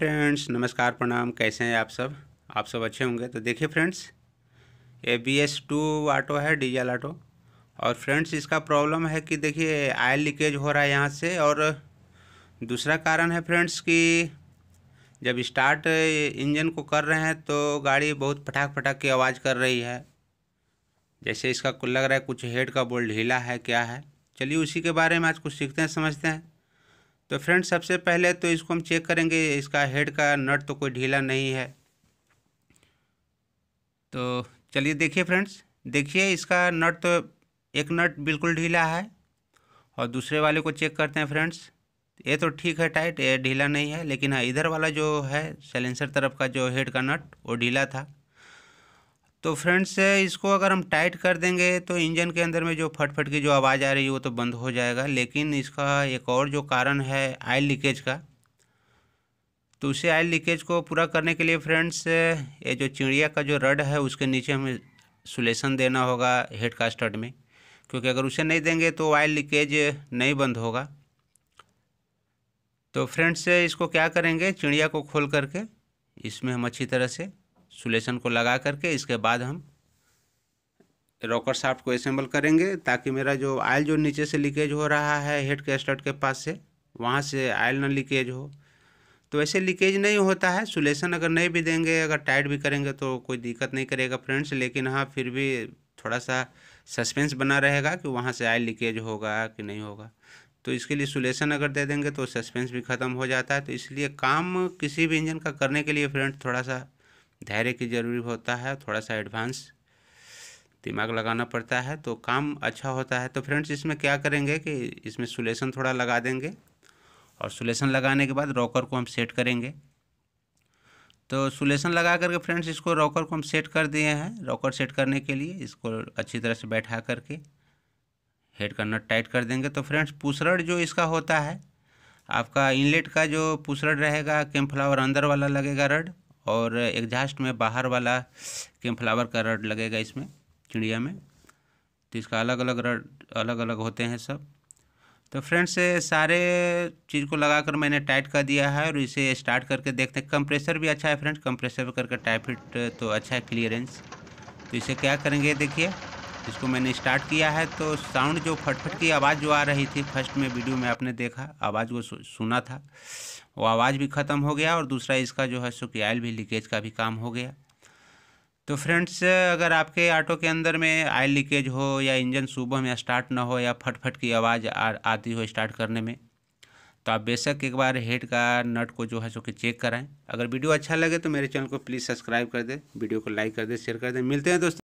Friends नमस्कार, प्रणाम, कैसे हैं आप सब? आप सब अच्छे होंगे? तो देखिए friends A B S two auto है डीजल ऑटो और फ्रेंड्स इसका प्रॉब्लम है कि देखिए आयल लीकेज हो रहा है यहाँ से और दूसरा कारण है फ्रेंड्स कि जब स्टार्ट इंजन को कर रहे हैं तो गाड़ी बहुत फटाक फटाक की आवाज़ कर रही है। जैसे इसका लग रहा है कुछ हेड का बोल्ट ढीला है, क्या है? चलिए उसी के बारे में आज कुछ सीखते हैं, समझते हैं। तो फ्रेंड्स, सबसे पहले तो इसको हम चेक करेंगे, इसका हेड का नट तो कोई ढीला नहीं है। तो चलिए देखिए फ्रेंड्स, देखिए इसका नट तो एक नट बिल्कुल ढीला है और दूसरे वाले को चेक करते हैं फ्रेंड्स। ये तो ठीक है, टाइट, ये ढीला नहीं है, लेकिन हाँ इधर वाला जो है सैलेंसर तरफ़ का जो हेड का नट, वो ढीला था। तो फ्रेंड्स, इसको अगर हम टाइट कर देंगे तो इंजन के अंदर में जो फटफट की जो आवाज़ आ रही है, वो तो बंद हो जाएगा। लेकिन इसका एक और जो कारण है आयल लीकेज का तो उसे आयल लीकेज को पूरा करने के लिए फ्रेंड्स, ये जो चिड़िया का जो रड है, उसके नीचे हमें सुलेसन देना होगा हेड का में। क्योंकि अगर उसे नहीं देंगे तो आयल लीकेज नहीं बंद होगा। तो फ्रेंड्स, इसको क्या करेंगे, चिड़िया को खोल करके, इसमें हम अच्छी तरह से सुलेशन को लगा करके इसके बाद हम रॉकर साफ्ट को असेंबल करेंगे ताकि मेरा जो आयल जो नीचे से लीकेज हो रहा है हेड के स्टड के पास से, वहाँ से आयल ना लीकेज हो। तो ऐसे लीकेज नहीं होता है। सुलेशन अगर नहीं भी देंगे, अगर टाइट भी करेंगे तो कोई दिक्कत नहीं करेगा फ्रेंड्स लेकिन हाँ फिर भी थोड़ा सा सस्पेंस बना रहेगा कि वहाँ से आयल लीकेज होगा कि नहीं होगा। तो इसके लिए सुलेशन अगर दे देंगे तो सस्पेंस भी ख़त्म हो जाता है। तो इसलिए काम किसी भी इंजन का करने के लिए फ्रेंड्स थोड़ा सा धैर्य की ज़रूरी होता है, थोड़ा सा एडवांस दिमाग लगाना पड़ता है तो काम अच्छा होता है। तो फ्रेंड्स इसमें क्या करेंगे कि इसमें सुलेशन थोड़ा लगा देंगे और सुलेशन लगाने के बाद रॉकर को हम सेट करेंगे। तो सुलेशन लगा करके फ्रेंड्स इसको रॉकर को हम सेट कर दिए हैं। रॉकर सेट करने के लिए इसको अच्छी तरह से बैठा करके हेड का नट टाइट कर देंगे। तो फ्रेंड्स पुसरड जो इसका होता है, आपका इनलेट का जो पुसरड रहेगा कैम फ्लावर अंदर वाला लगेगा रड और एग्जास्ट में बाहर वाला केम फ्लावर का रड लगेगा इसमें, चिड़िया में। तो इसका अलग अलग रड अलग अलग होते हैं सब। तो फ्रेंड्स सारे चीज़ को लगाकर मैंने टाइट कर दिया है और इसे स्टार्ट करके देखते हैं। कंप्रेसर भी अच्छा है फ्रेंड्स, कंप्रेसर करके टाइफिट तो अच्छा है, क्लियरेंस। तो इसे क्या करेंगे, देखिए। इसको मैंने स्टार्ट किया है तो साउंड जो फटफट की आवाज़ जो आ रही थी, फ़र्स्ट में वीडियो में आपने देखा, आवाज़ वो सुना था। वो आवाज़ भी ख़त्म हो गया और दूसरा इसका जो है सो कि आयल भी लीकेज का भी काम हो गया। तो फ्रेंड्स, अगर आपके ऑटो के अंदर में आयल लीकेज हो या इंजन सुबह में स्टार्ट ना हो या फटफट की आवाज़ आती हो स्टार्ट करने में तो आप बेशक एक बार हेड का नट को जो है, सो कि चेक कराएँ। अगर वीडियो अच्छा लगे तो मेरे चैनल को प्लीज़ सब्सक्राइब कर दें, वीडियो को लाइक कर दें, शेयर कर दें। मिलते हैं दोस्तों